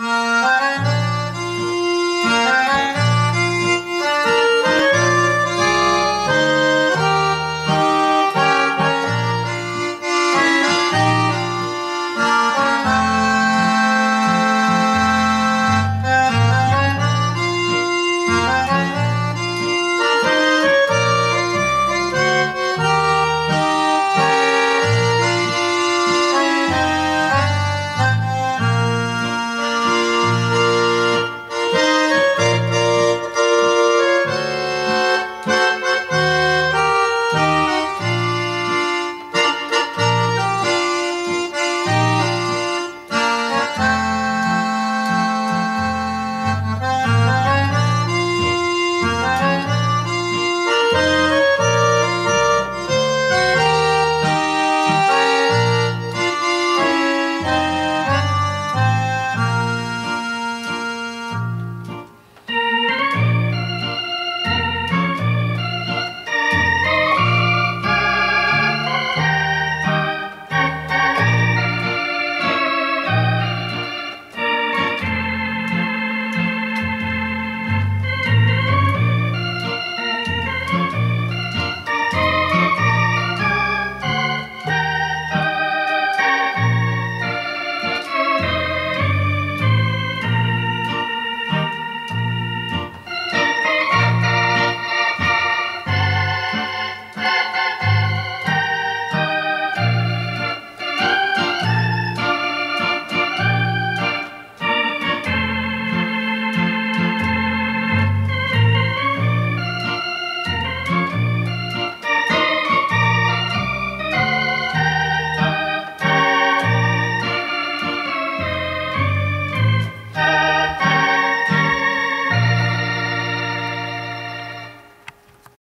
Uh...